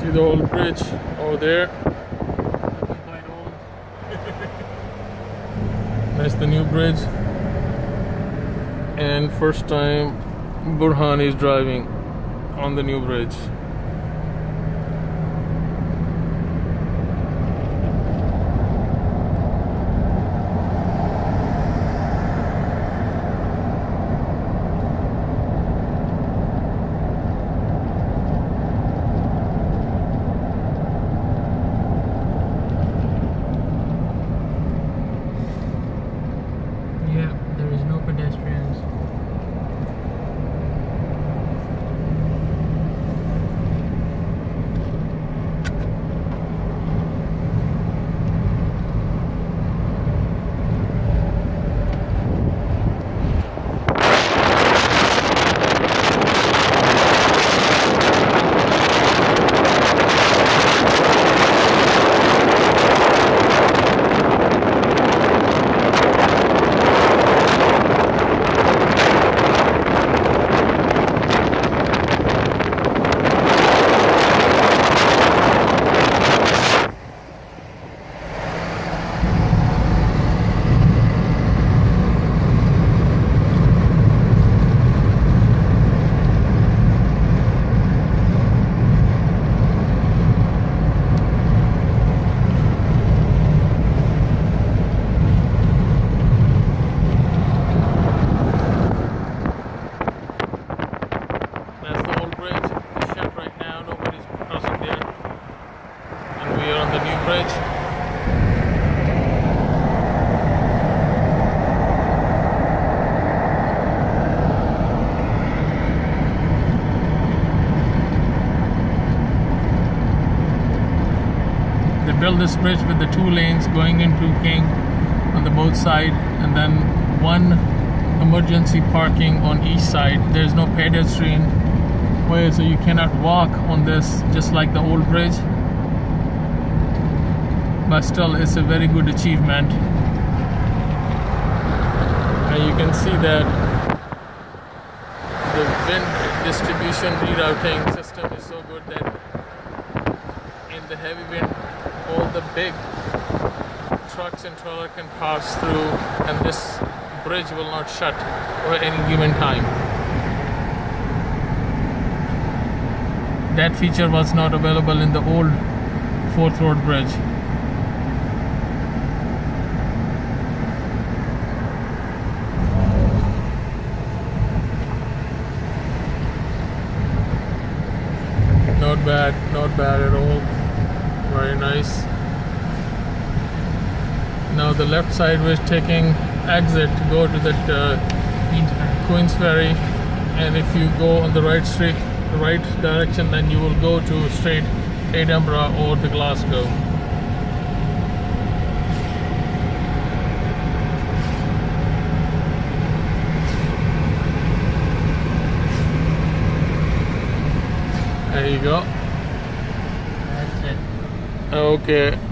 See the old bridge over there. That's the new bridge. And first time Burhan is driving on the new bridge. Yeah, there is no pedestrians. That's the old bridge. It's shut right now. Nobody's crossing there. And we are on the new bridge. They built this bridge with the two lanes going into King on the both side and then one emergency parking on each side. There's no pedestrian way, so you cannot walk on this just like the old bridge. But still, it's a very good achievement. And you can see that the wind distribution rerouting system is so good that in the heavy wind, all the big trucks and trailer can pass through, and this bridge will not shut at any given time. That feature was not available in the old Forth Road Bridge. Not bad, not bad at all. Very nice. Now the left side was taking exit to go to that uh, Queensferry, and if you go on the right street, the right direction, then you will go to straight Edinburgh or the Glasgow. There you go. That's it. Okay.